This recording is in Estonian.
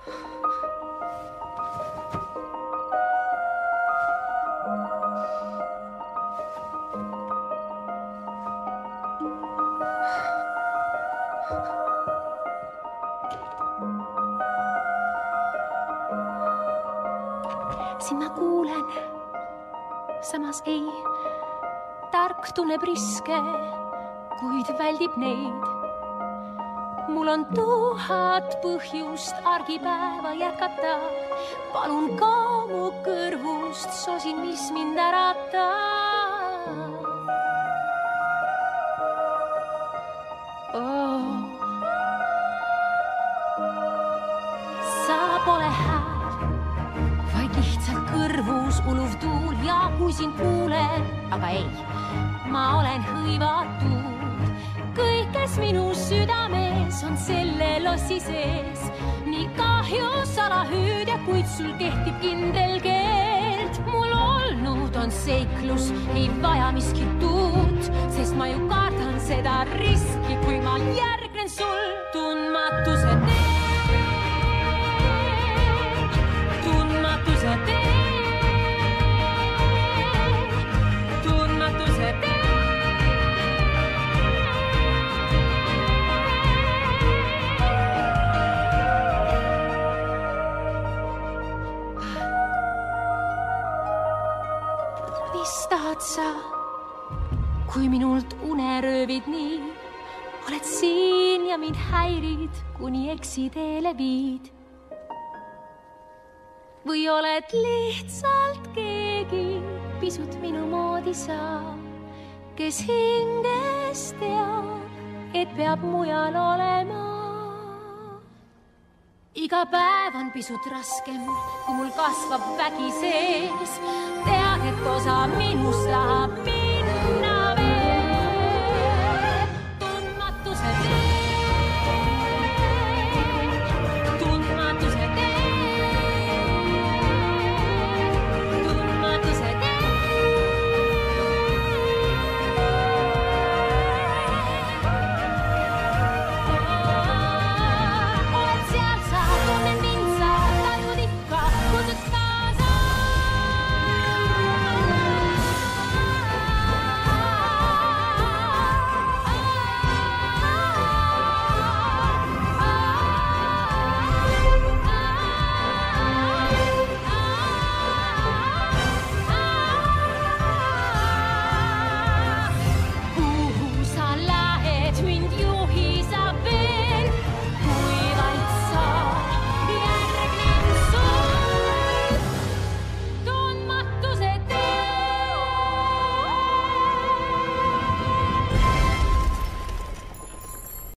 siin ma kuulen, samas ei. tark tunneb riske, kuid väldib neid. Mul on tuhat põhjust argipäeva jätkata. palun ka mu kõrvust sosin, mis mind äratab. Oh. sa pole hääl, vaid lihtsalt kõrvus uluv tuul ja kui sind kuulen, aga ei, ma olen hõivatud. kõik, kes minu südames on selle lossi sees, nii kahju salahüüdja, kuid sul kehtib kindel keeld. mul olnud on seiklus, ei vaja miskit uut, sest ma ju kardan seda riski, kui ma järgnen mis tahad sa, kui minult une röövid nii? oled siin ja mind häirid, kuni eksiteele viid või oled lihtsalt keegi pisut minu moodi sa, kes hinges teab, et peab mujal olema. Iga päev on pisut raskem, kui mul kasvab vägi sees, tead, et osa minust minna.